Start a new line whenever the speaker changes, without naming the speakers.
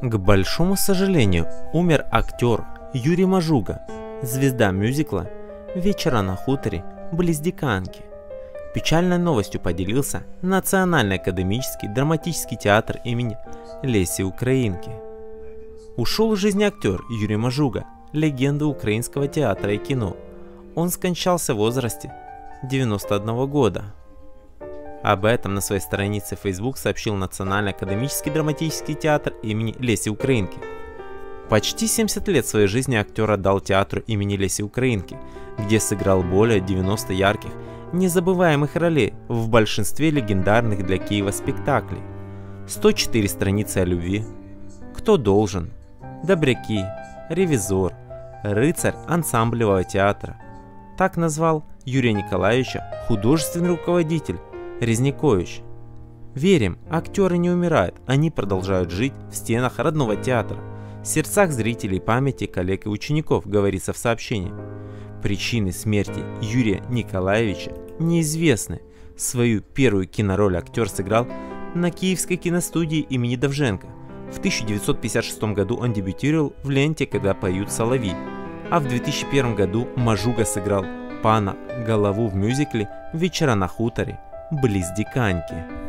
К большому сожалению, умер актер Юрий Мажуга, звезда мюзикла «Вечера на хуторе» близ Диканки. Печальной новостью поделился Национальный академический драматический театр имени Леси Украинки. Ушел из жизни актер Юрий Мажуга, легенда украинского театра и кино. Он скончался в возрасте 91 года. Об этом на своей странице Facebook сообщил Национальный академический драматический театр имени Леси Украинки. Почти 70 лет своей жизни актер отдал театру имени Леси Украинки, где сыграл более 90 ярких, незабываемых ролей в большинстве легендарных для Киева спектаклей. 104 страницы о любви, кто должен, добряки, ревизор, рыцарь ансамблевого театра. Так назвал Юрия Николаевича художественный руководитель Резникович. Верим, актеры не умирают, они продолжают жить в стенах родного театра, в сердцах зрителей, памяти коллег и учеников, говорится в сообщении. Причины смерти Юрия Николаевича неизвестны. Свою первую кинороль актер сыграл на Киевской киностудии имени Довженко. В 1956 году он дебютировал в ленте «Когда поют соловьи», а в 2001 году Мажуга сыграл пана Голову в мюзикле «Вечера на хуторе» близ Диканьки.